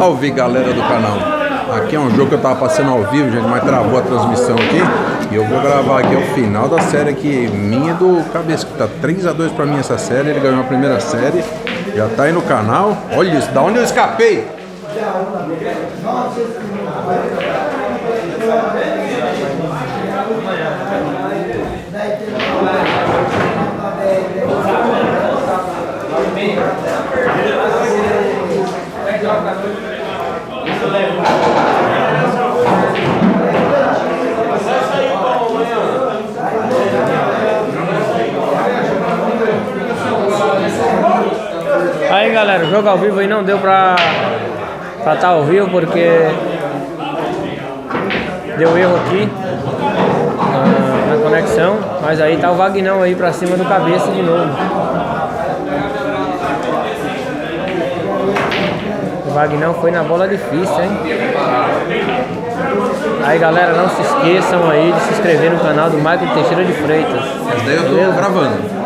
Salve galera do canal. Aqui é um jogo que eu tava passando ao vivo, gente, mas travou a transmissão aqui. E eu vou gravar aqui o final da série aqui, minha do Cabeça, que tá 3x2 pra mim essa série. Ele ganhou a primeira série, já tá aí no canal. Olha isso, da onde eu escapei? Aí galera, o jogo ao vivo aí não deu pra estar tá ao vivo porque deu erro aqui na, na, conexão, mas aí tá o Vagnão aí pra cima do cabeça de novo. O Vagnão foi na bola difícil, hein? Aí galera, não se esqueçam aí de se inscrever no canal do Michael Teixeira de Freitas. Essa daí eu tô Beleza? gravando.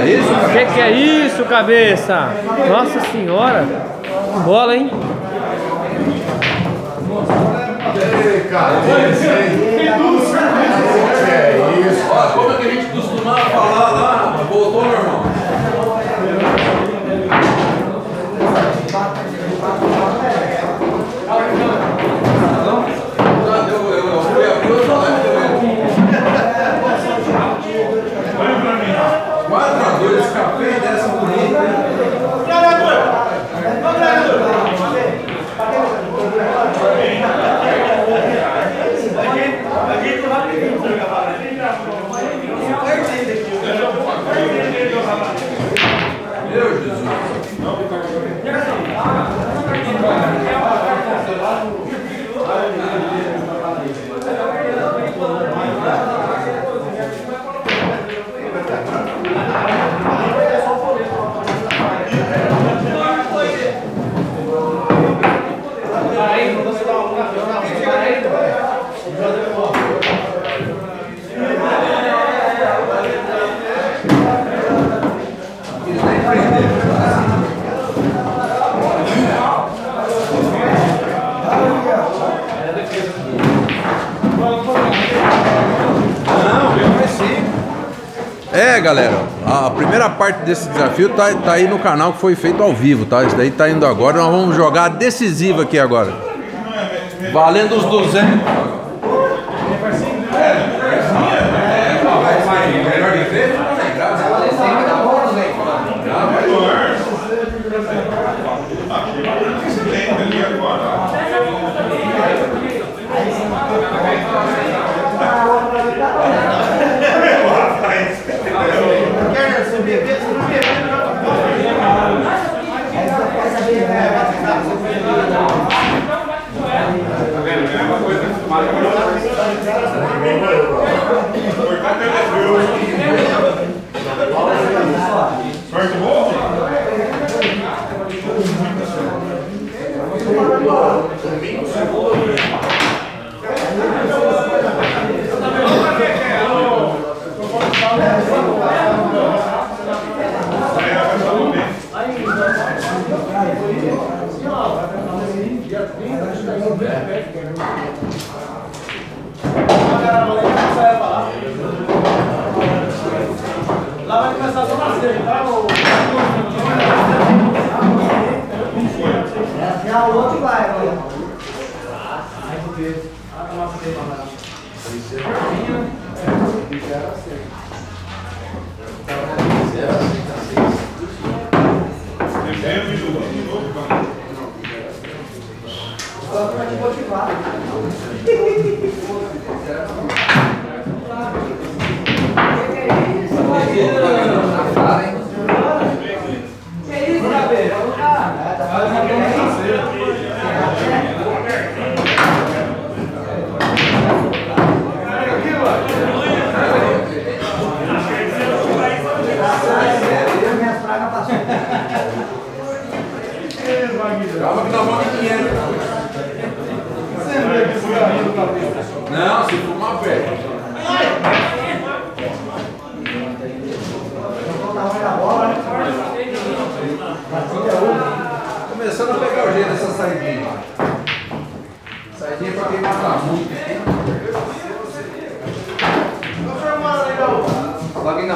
É isso? O que, que é isso, cabeça? Nossa senhora! Bola, hein? É isso? Olha, como é que a gente costumava falar lá? Lord. Primeira parte desse desafio tá, tá aí no canal que foi feito ao vivo, tá? Isso daí tá indo agora, nós vamos jogar a decisiva aqui agora. Valendo os 200.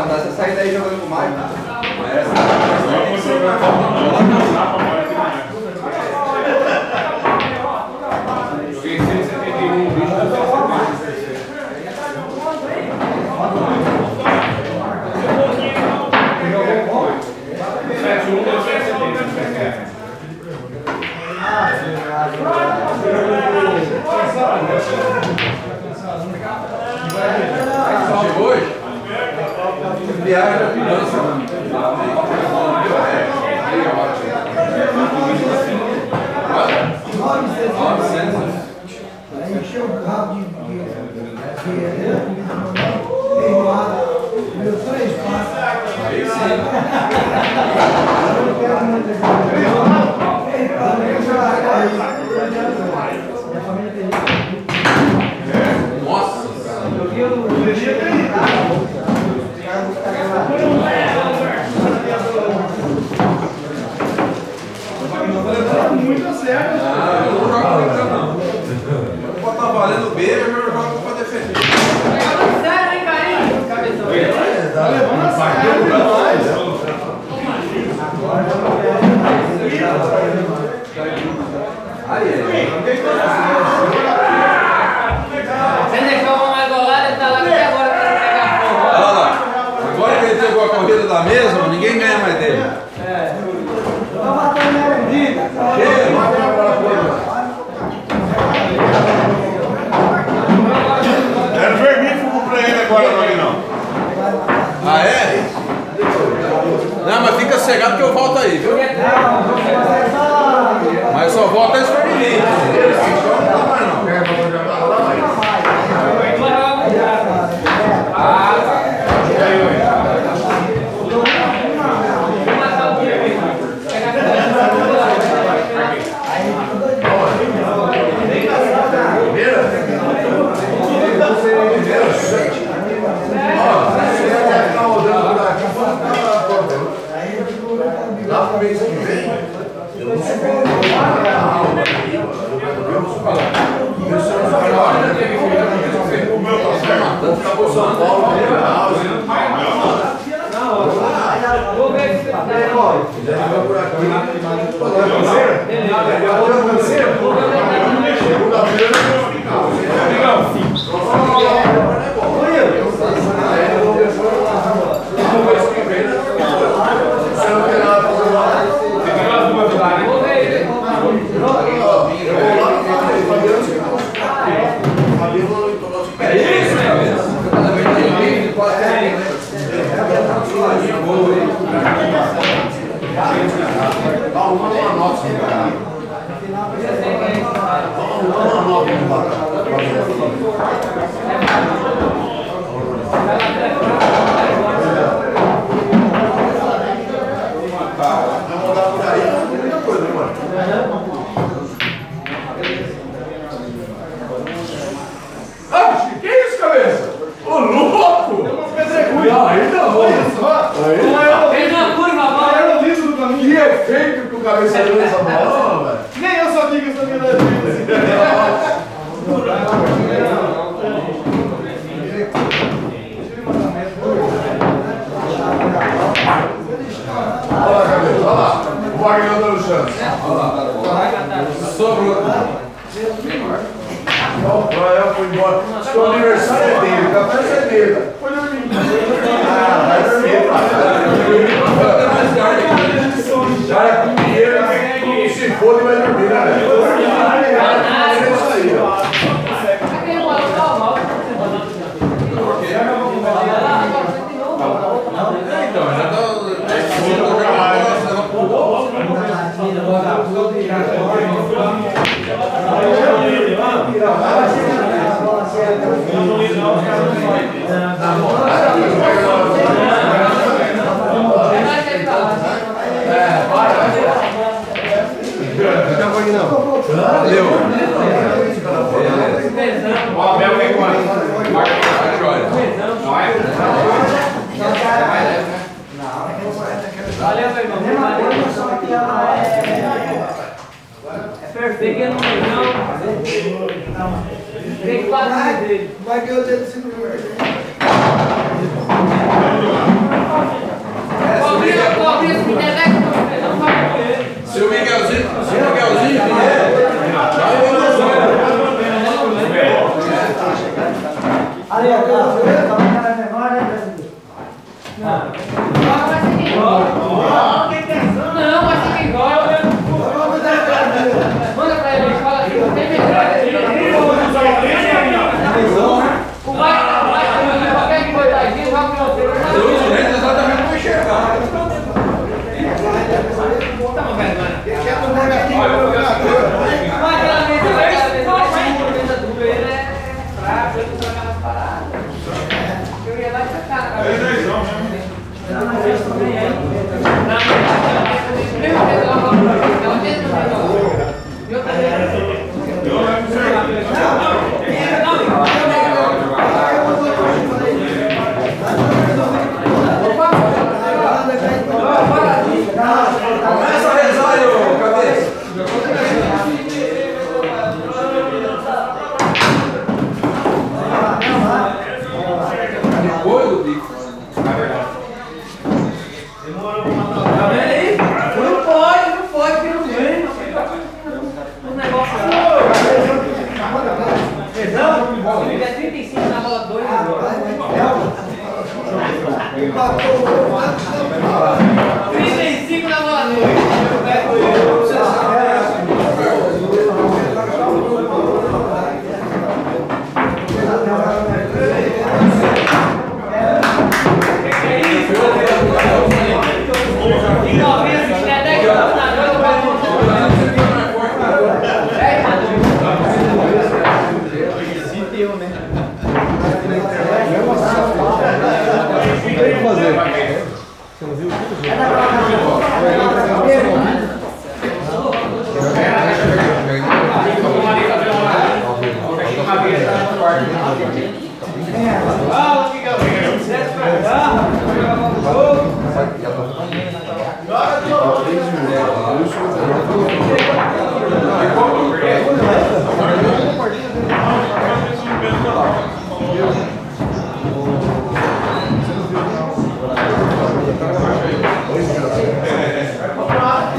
Essa saída aí jogando com o Maio. Chegou hoje? Viagem, Aí encheu o carro de. de. de. de. Meu três passos. Nossa! Ah, eu não jogo contra não. Pode estar valendo beijo, mas eu jogo pra defender. Você deixou uma mais golada e tá lá até agora querendo pegar fogo. Olha lá. Agora que ele pegou a corrida da mesma, ninguém ganha mais dele. Era vermífugo pra ele agora, Magnão. Ah, é? Cegado que eu volto aí, viu? Mas só volta esse pra mim. Lá pro mês que vem, eu não sou O meu tá certo. Vou ficar por São Paulo, Vou ver se você tá. por aqui. Segunda-feira eu vou ficar. Você não tem nada pra fazer lá. Vou ver. Eu vou lá no Fabiano. Fabiano, É isso, né? Arrumando uma nota, cara. Arrumando uma nota aqui lá. Vai mandar por aí, é muita coisa, né, mano? Ah, que isso, cabeça? Ô, louco! Deu uma pedregulha. Ah, ainda não. Aí, Fez uma curva agora. que efeito que o cabeça deu nessa bola, velho. Nem eu sabia que eu sabia da vida. Olha lá, cabeça, olha lá. O Wagner dando chance. Sobrou. O Rael foi embora. Seu aniversário é dele, o café é dele.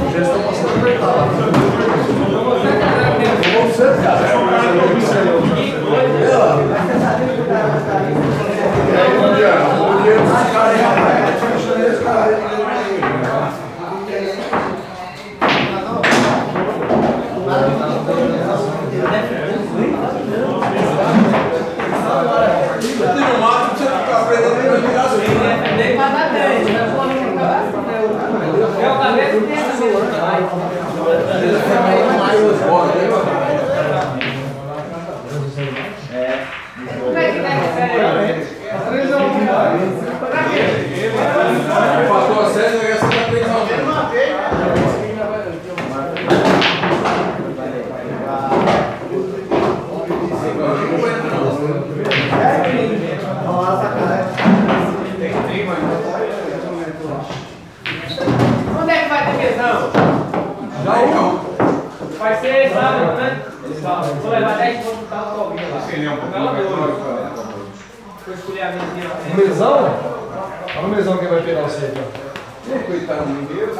você estão passando apertado. Vamos ser, cara. Vai, vai, vai. Olha o mesão que vai pegar você aí, então. Coitado de Deus.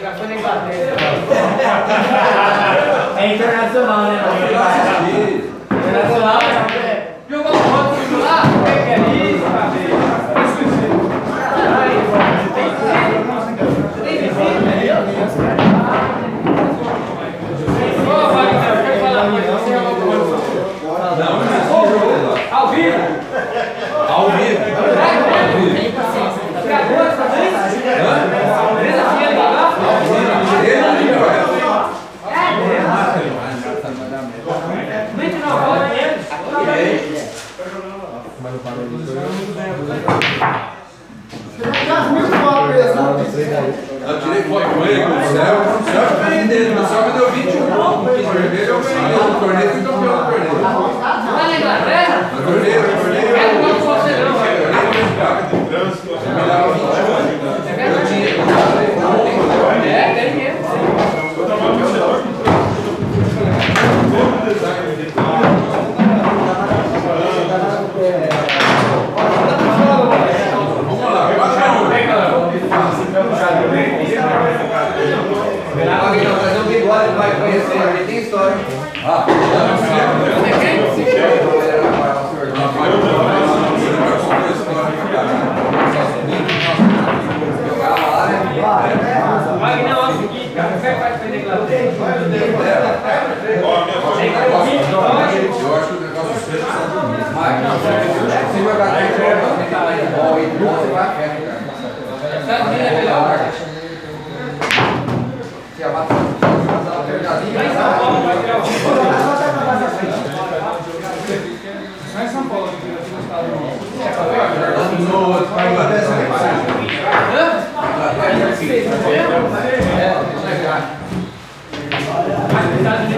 Já foi nem bater. É internacional, né? É internacional. Né? 네. Vai conhecer, ele tem história. Ah, Eu acho que o negócio seja Mas se vai dar tempo, ó, e tudo você vai perto, cara. Se abaixa, dá uma pegadinha. Vai em São Paulo, vai ter uma. Vai em São Paulo, Hã? Vai em São Paulo.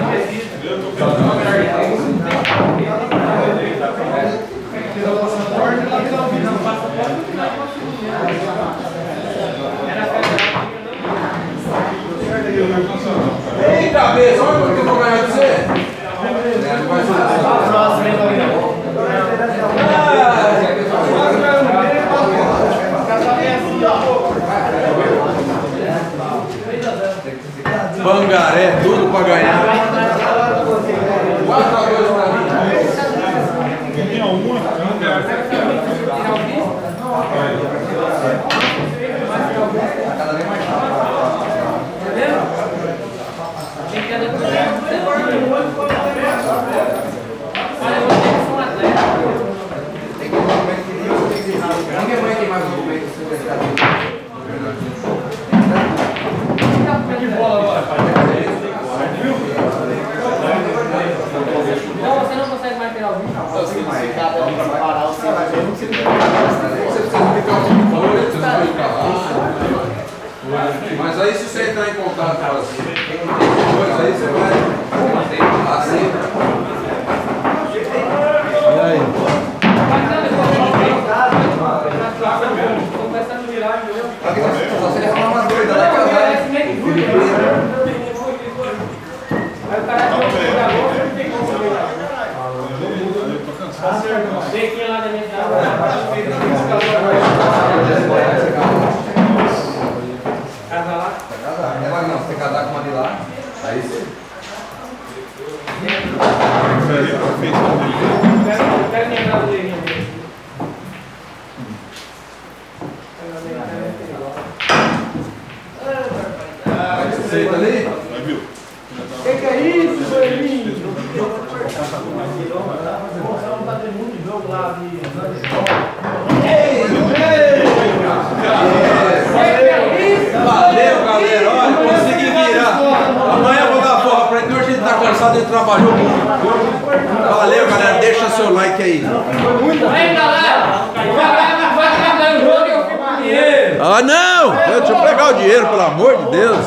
Aceita ali? Que que é isso, Suelinho? Valeu, galera. Olha, consegui virar. Amanhã eu vou dar forra pra ele. Hoje ele tá cansado, ele trabalhou muito. Valeu, galera. Deixa seu like aí. Aí, galera! Vai, vai ganhar o jogo e eu fico com dinheiro! Ah, não! Deixa eu pegar o dinheiro, pelo amor de Deus.